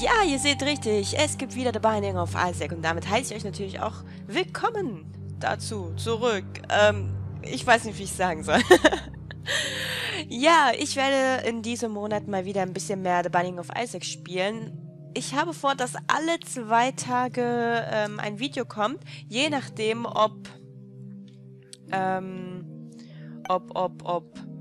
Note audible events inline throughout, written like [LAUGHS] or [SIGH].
Ja, ihr seht richtig, es gibt wieder The Binding of Isaac und damit heiße ich euch natürlich auch willkommen dazu, zurück. Ähm, ich weiß nicht, wie ich sagen soll. [LAUGHS] ja, ich werde in diesem Monat mal wieder ein bisschen mehr The Binding of Isaac spielen. Ich habe vor, dass alle zwei Tage ähm, ein Video kommt, je nachdem, ob, ähm, ob, ob, ob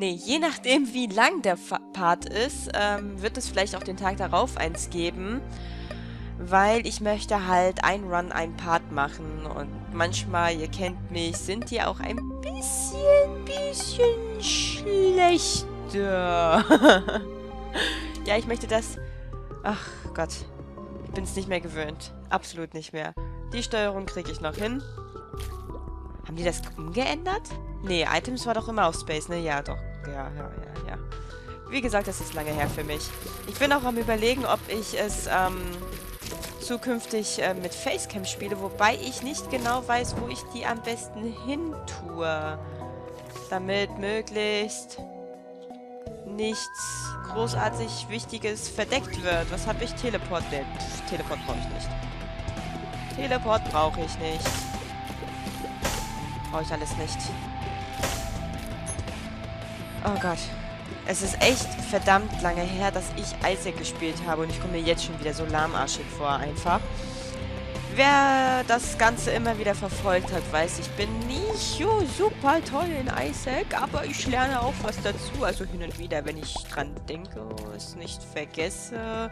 Nee, je nachdem, wie lang der Part ist, ähm, wird es vielleicht auch den Tag darauf eins geben. Weil ich möchte halt ein Run, ein Part machen. Und manchmal, ihr kennt mich, sind die auch ein bisschen, bisschen schlechter. [LAUGHS] ja, ich möchte das... Ach Gott, ich bin es nicht mehr gewöhnt. Absolut nicht mehr. Die Steuerung kriege ich noch hin. Haben die das umgeändert? Nee, Items war doch immer auf Space, ne? Ja, doch ja, ja, ja, ja. Wie gesagt, das ist lange her für mich. Ich bin auch am überlegen, ob ich es ähm, zukünftig äh, mit Facecam spiele, wobei ich nicht genau weiß, wo ich die am besten hin tue. Damit möglichst nichts großartig Wichtiges verdeckt wird. Was habe ich? Teleport? Nee, Teleport brauche ich nicht. Teleport brauche ich nicht. Brauche ich alles nicht. Oh Gott. Es ist echt verdammt lange her, dass ich Isaac gespielt habe und ich komme mir jetzt schon wieder so lahmarschig vor einfach. Wer das Ganze immer wieder verfolgt hat, weiß, ich bin nicht so super toll in Isaac, aber ich lerne auch was dazu. Also hin und wieder, wenn ich dran denke, es nicht vergesse.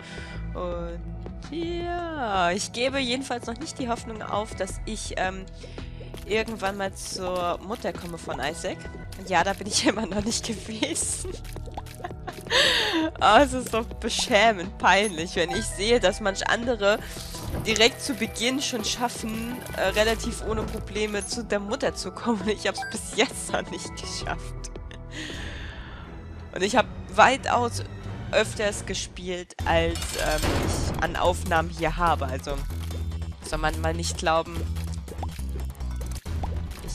Und ja, ich gebe jedenfalls noch nicht die Hoffnung auf, dass ich ähm, irgendwann mal zur Mutter komme von Isaac. Und ja, da bin ich [LAUGHS] immer noch nicht gewesen. oh, [LAUGHS] es ist doch beschämend peinlich, wenn ich sehe, dass manch andere direkt zu Beginn schon schaffen, äh, relativ ohne Probleme zu der Mutter zu kommen. Ich habe es bis jetzt noch nicht geschafft. Und ich habe weitaus öfters gespielt, als ähm, ich an Aufnahmen hier habe. Also soll man mal nicht glauben,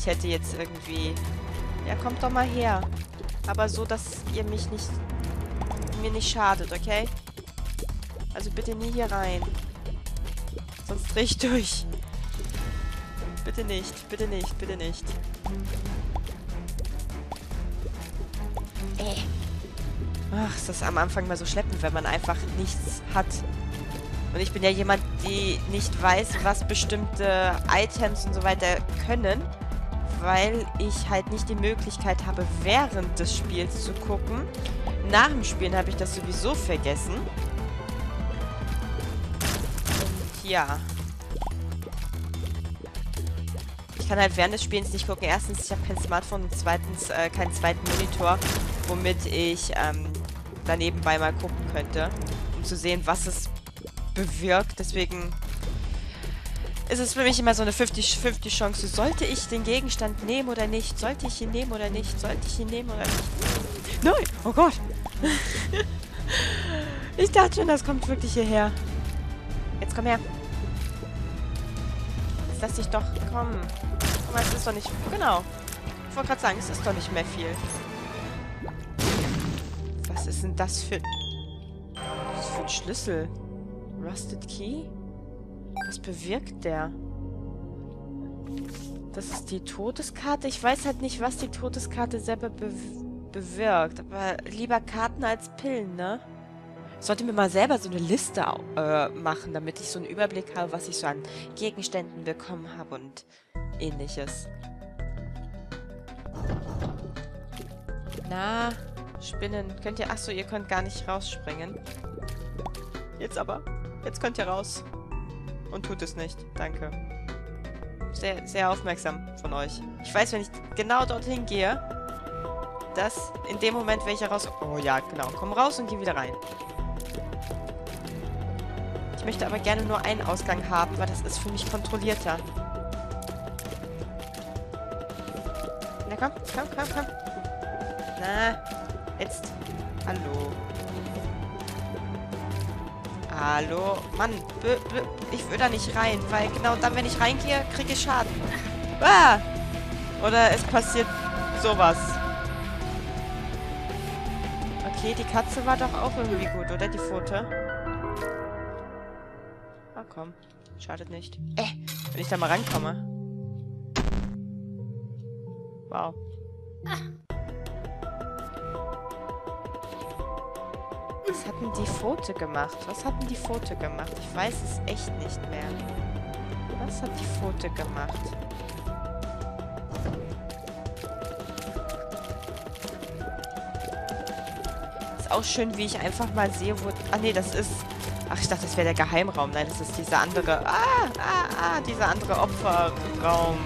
ich hätte jetzt irgendwie... Ja, kommt doch mal her. Aber so, dass ihr mich nicht... mir nicht schadet, okay? Also bitte nie hier rein. Sonst dreh ich durch. Bitte nicht, bitte nicht, bitte nicht. Äh. Ach, ist das am Anfang mal so schleppend, wenn man einfach nichts hat. Und ich bin ja jemand, die nicht weiß, was bestimmte Items und so weiter können weil ich halt nicht die Möglichkeit habe, während des Spiels zu gucken. Nach dem Spielen habe ich das sowieso vergessen. Und ja. Ich kann halt während des Spiels nicht gucken. Erstens, ich habe kein Smartphone und zweitens äh, keinen zweiten Monitor, womit ich ähm, da nebenbei mal gucken könnte, um zu sehen, was es bewirkt. Deswegen ist es für mich immer so eine 50-50 Chance. Sollte ich den Gegenstand nehmen oder nicht? Sollte ich ihn nehmen oder nicht? Sollte ich ihn nehmen oder nicht? Nein! Oh Gott! [LAUGHS] ich dachte schon, das kommt wirklich hierher. Jetzt komm her. Jetzt lass dich doch kommen. Aber es ist doch nicht... Genau. Ich wollte gerade sagen, es ist doch nicht mehr viel. Was ist denn das für... Was für ein Schlüssel? Rusted Key? Was bewirkt der? Das ist die Todeskarte. Ich weiß halt nicht, was die Todeskarte selber be bewirkt. Aber lieber Karten als Pillen, ne? Sollte mir mal selber so eine Liste äh, machen, damit ich so einen Überblick habe, was ich so an Gegenständen bekommen habe und ähnliches. Na, Spinnen. Könnt ihr... Achso, ihr könnt gar nicht rausspringen. Jetzt aber. Jetzt könnt ihr raus und tut es nicht. Danke. Sehr, sehr aufmerksam von euch. Ich weiß, wenn ich genau dorthin gehe, dass in dem Moment welche raus... Oh ja, genau. Komm raus und geh wieder rein. Ich möchte aber gerne nur einen Ausgang haben, weil das ist für mich kontrollierter. Na komm, komm, komm, komm. Na, jetzt. Hallo. Hallo? Mann, ich will da nicht rein, weil genau dann, wenn ich reingehe, kriege ich Schaden. Ah! Oder es passiert sowas. Okay, die Katze war doch auch irgendwie gut, oder? Die Pfote. Ah, komm. Schadet nicht. Äh, wenn ich da mal rankomme. Wow. Was hat denn die Pfote gemacht? Was hat denn die Pfote gemacht? Ich weiß es echt nicht mehr. Was hat die Pfote gemacht? Ist auch schön, wie ich einfach mal sehe, wo... Ah, nee, das ist... Ach, ich dachte, das wäre der Geheimraum. Nein, das ist dieser andere... Ah, ah, ah, dieser andere Opferraum.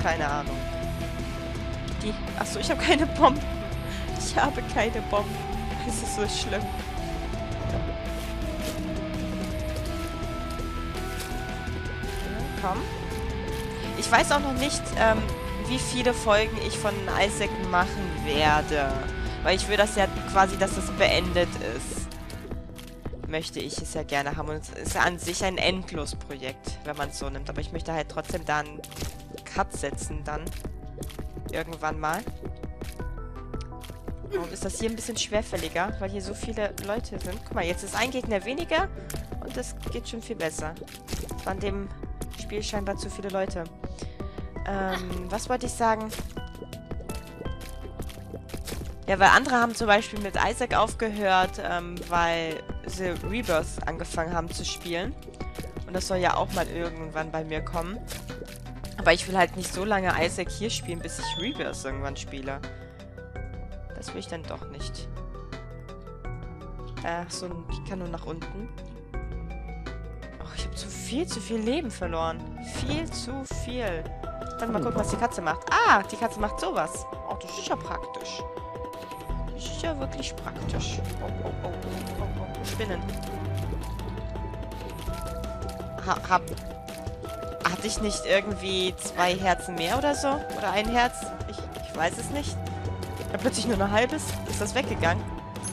Keine Ahnung. Die... Achso, ich habe keine Bomben. Ich habe keine Bomben. Es ist so schlimm. Komm. Ich weiß auch noch nicht, ähm, wie viele Folgen ich von Isaac machen werde. Weil ich will das ja quasi, dass es beendet ist. Möchte ich es ja gerne haben. Und es ist ja an sich ein Endlosprojekt, wenn man es so nimmt. Aber ich möchte halt trotzdem da einen Cut setzen dann. Irgendwann mal. Warum ist das hier ein bisschen schwerfälliger? Weil hier so viele Leute sind. Guck mal, jetzt ist ein Gegner weniger und es geht schon viel besser. Es waren dem Spiel scheinbar zu viele Leute. Ähm, was wollte ich sagen? Ja, weil andere haben zum Beispiel mit Isaac aufgehört, ähm, weil sie Rebirth angefangen haben zu spielen. Und das soll ja auch mal irgendwann bei mir kommen. Aber ich will halt nicht so lange Isaac hier spielen, bis ich Rebirth irgendwann spiele. Das will ich dann doch nicht. Ach so, ich kann nur nach unten. Ach, ich habe zu viel, zu viel Leben verloren. Viel zu viel. Dann mal gucken, was die Katze macht. Ah, die Katze macht sowas. Oh, das ist ja praktisch. Das ist ja wirklich praktisch. Oh, oh, oh, oh, oh. Spinnen. Ha, hab... Hatte ich nicht irgendwie zwei Herzen mehr oder so? Oder ein Herz? Ich, ich weiß es nicht. Da plötzlich nur ein halbes ist das weggegangen,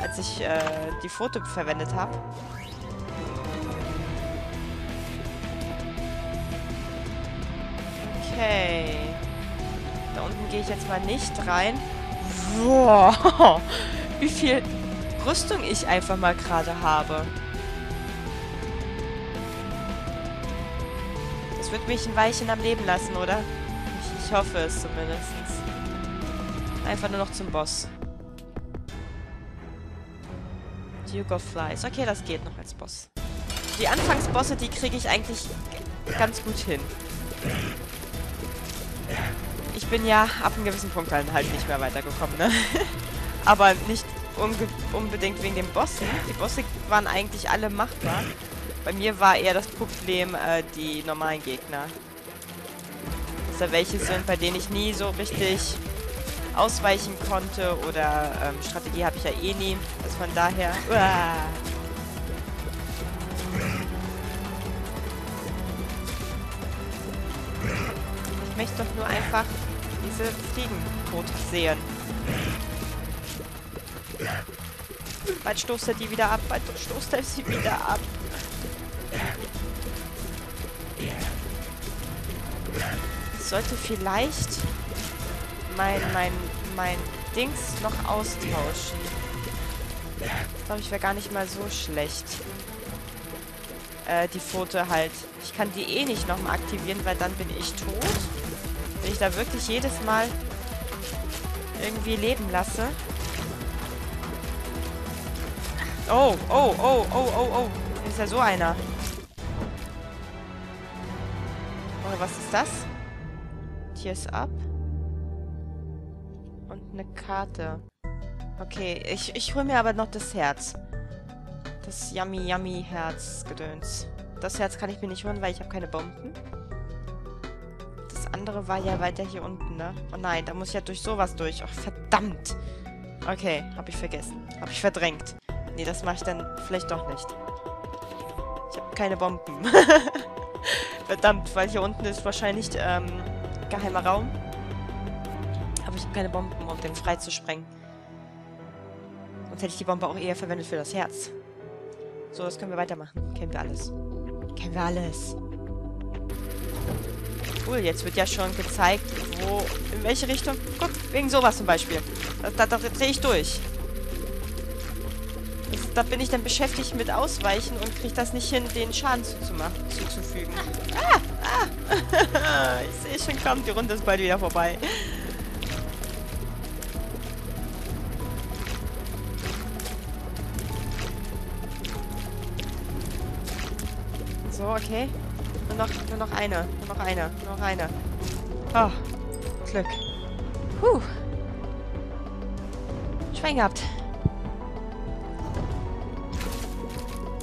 als ich äh, die Foto verwendet habe. Okay. Da unten gehe ich jetzt mal nicht rein. Wow. [LAUGHS] Wie viel Rüstung ich einfach mal gerade habe. Das wird mich ein Weilchen am Leben lassen, oder? Ich, ich hoffe es zumindest. Einfach nur noch zum Boss. Duke of Flies. Okay, das geht noch als Boss. Die Anfangsbosse, die kriege ich eigentlich ganz gut hin. Ich bin ja ab einem gewissen Punkt dann halt nicht mehr weitergekommen, ne? [LAUGHS] Aber nicht unbedingt wegen den Bossen. Die Bosse waren eigentlich alle machbar. Bei mir war eher das Problem äh, die normalen Gegner. Dass da welche sind, bei denen ich nie so richtig ausweichen konnte oder ähm, Strategie habe ich ja eh nie. Also von daher... [LAUGHS] Uah. Ich möchte doch nur einfach diese Fliegen tot sehen. Bald stoßt er die wieder ab, bald stoßt er sie wieder ab. Ich sollte vielleicht mein, mein, mein Dings noch austauschen. Ich glaube, ich wäre gar nicht mal so schlecht. Äh, die Pfote halt. Ich kann die eh nicht nochmal aktivieren, weil dann bin ich tot. Wenn ich da wirklich jedes Mal irgendwie leben lasse. Oh, oh, oh, oh, oh, oh. Ist ja so einer. Oder was ist das? Tears up eine Karte. Okay, ich, ich hole mir aber noch das Herz. Das Yummy Yummy Herz Gedöns. Das Herz kann ich mir nicht holen, weil ich habe keine Bomben. Das andere war ja weiter hier unten, ne? Oh nein, da muss ich ja durch sowas durch. Ach, verdammt. Okay, habe ich vergessen. Habe ich verdrängt. Nee, das mache ich dann vielleicht doch nicht. Ich habe keine Bomben. [LAUGHS] verdammt, weil hier unten ist wahrscheinlich ähm, geheimer Raum ich habe keine Bomben, um den frei zu sprengen. Sonst hätte ich die Bombe auch eher verwendet für das Herz. So, das können wir weitermachen. Kennen wir alles. Kennen wir alles. Cool, jetzt wird ja schon gezeigt, wo, in welche Richtung. Guck, wegen sowas zum Beispiel. Da, da, da drehe ich durch. Da bin ich dann beschäftigt mit Ausweichen und kriege das nicht hin, den Schaden zuzumachen, zuzufügen. Ah! Ah! [LAUGHS] ich sehe schon kaum, die Runde ist bald wieder vorbei. So, okay. Nur noch, nur noch eine. Nur noch eine. Nur noch eine. Oh. Glück. Puh. Schwein gehabt.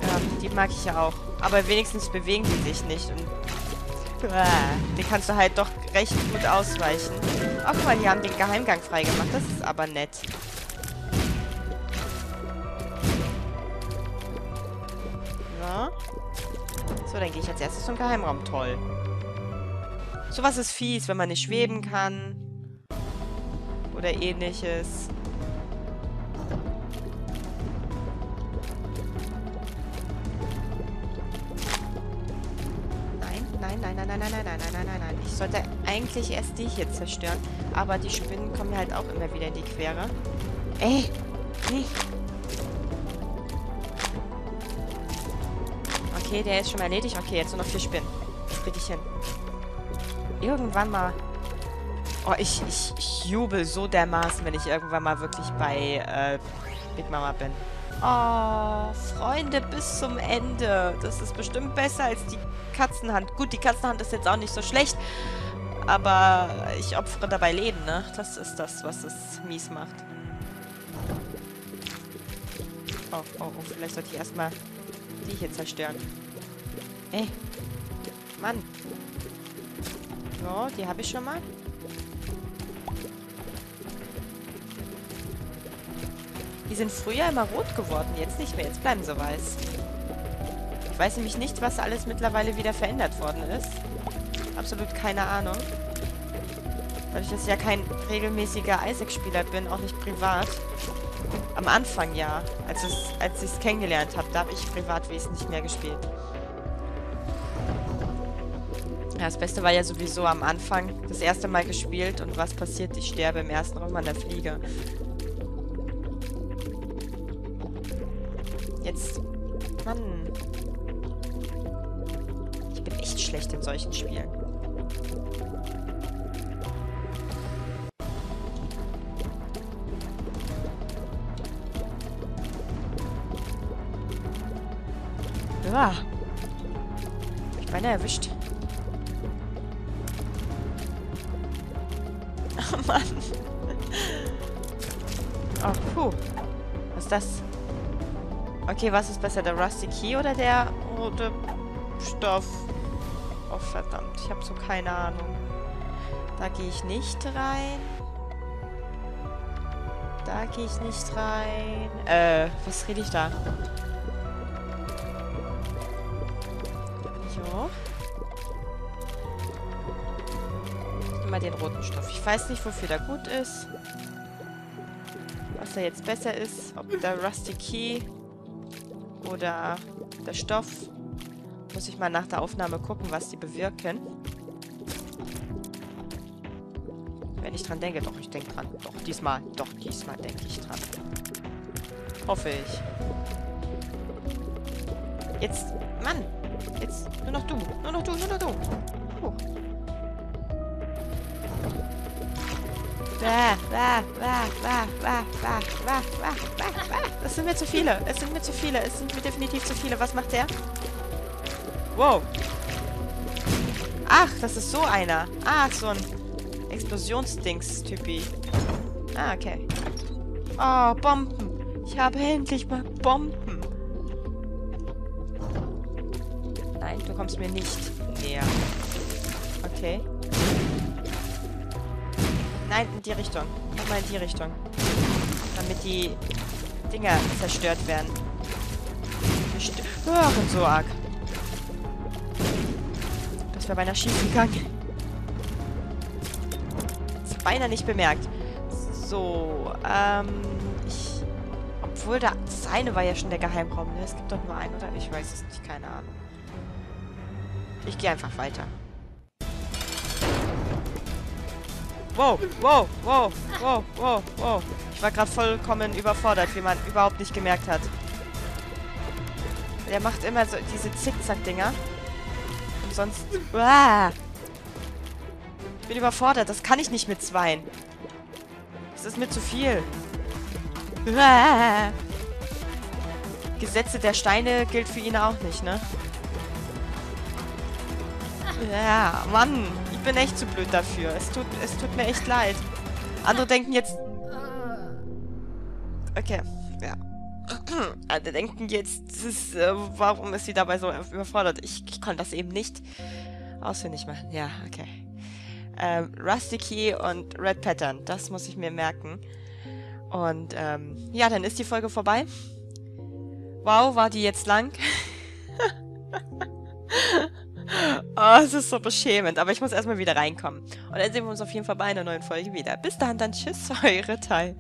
Ja, die mag ich ja auch. Aber wenigstens bewegen die sich nicht. Und die kannst du halt doch recht gut ausweichen. Oh, guck mal, die haben den Geheimgang freigemacht. Das ist aber nett. So, dann gehe ich als erstes zum Geheimraum. Toll. Sowas ist fies, wenn man nicht schweben kann. Oder ähnliches. Nein, nein, nein, nein, nein, nein, nein, nein, nein, nein. Ich sollte eigentlich erst die hier zerstören. Aber die Spinnen kommen halt auch immer wieder in die Quere. Ey! Nee. Okay, der ist schon erledigt. Okay, jetzt nur noch vier Spinnen. Das krieg ich hin. Irgendwann mal... Oh, ich, ich, ich jubel so dermaßen, wenn ich irgendwann mal wirklich bei äh, Big Mama bin. Oh, Freunde, bis zum Ende. Das ist bestimmt besser als die Katzenhand. Gut, die Katzenhand ist jetzt auch nicht so schlecht. Aber ich opfere dabei Leben, ne? Das ist das, was es mies macht. Oh, oh, oh, vielleicht sollte ich erstmal die hier zerstören. Ey. Mann. So, die habe ich schon mal. Die sind früher immer rot geworden, jetzt nicht mehr. Jetzt bleiben sie weiß. Ich weiß nämlich nicht, was alles mittlerweile wieder verändert worden ist. Absolut keine Ahnung. Weil ich jetzt ja kein regelmäßiger Isaac-Spieler bin, auch nicht privat. Am Anfang ja, als, als ich es kennengelernt habe, da habe ich privat wesentlich mehr gespielt. Ja, das Beste war ja sowieso am Anfang das erste Mal gespielt und was passiert? Ich sterbe im ersten Raum an der Fliege. Jetzt... Mann. Ich bin echt schlecht in solchen Spielen. Ah. Ich bin erwischt. Puh. Was ist das? Okay, was ist besser? Der Rusty Key oder der rote Stoff? Oh, verdammt. Ich habe so keine Ahnung. Da gehe ich nicht rein. Da gehe ich nicht rein. Äh, was rede ich da? mal den roten Stoff. Ich weiß nicht, wofür der gut ist. Was jetzt besser ist. Ob der Rusty Key oder der Stoff. Muss ich mal nach der Aufnahme gucken, was die bewirken. Wenn ich dran denke. Doch, ich denke dran. Doch, diesmal. Doch, diesmal denke ich dran. Hoffe ich. Jetzt. Mann! Jetzt nur noch du. Nur noch du, nur noch du. Oh. Das sind mir zu viele. Es sind mir zu viele. Es sind mir definitiv zu viele. Was macht der? Wow. Ach, das ist so einer. Ah, so ein Explosionsdings-Typi. Ah, okay. Oh, Bomben. Ich habe endlich mal Bomben. Nein, du kommst mir nicht näher. Okay. Nein, in die Richtung. Nochmal in die Richtung. Damit die Dinger zerstört werden. Stören so arg. Das wäre beinahe schief gegangen. Das beinahe nicht bemerkt. So, ähm. Obwohl, da, das eine war ja schon der Geheimraum, ne? Es gibt doch nur einen, oder? Ich weiß es nicht, keine Ahnung. Ich gehe einfach weiter. Wow, wow, wow, wow, wow, wow. Ich war gerade vollkommen überfordert, wie man überhaupt nicht gemerkt hat. Der macht immer so diese Zickzack-Dinger. Und sonst... Uah. Ich bin überfordert. Das kann ich nicht mit zweien. Das ist mir zu viel. Uah. Gesetze der Steine gilt für ihn auch nicht, ne? Ja, Mann. Bin echt zu blöd dafür. Es tut, es tut mir echt leid. Andere denken jetzt... Okay, ja. [CLEARS THROAT] Andere denken jetzt, ist, äh, warum ist sie dabei so überfordert? Ich, ich kann das eben nicht ausfindig machen. Ja, okay. Ähm, Rusty Key und Red Pattern, das muss ich mir merken. Und ähm, ja, dann ist die Folge vorbei. Wow, war die jetzt lang? [LAUGHS] oh, es ist so beschämend, aber ich muss erstmal wieder reinkommen. Und dann sehen wir uns auf jeden Fall bei einer neuen Folge wieder. Bis dahin, dann tschüss, [LAUGHS] eure Teil.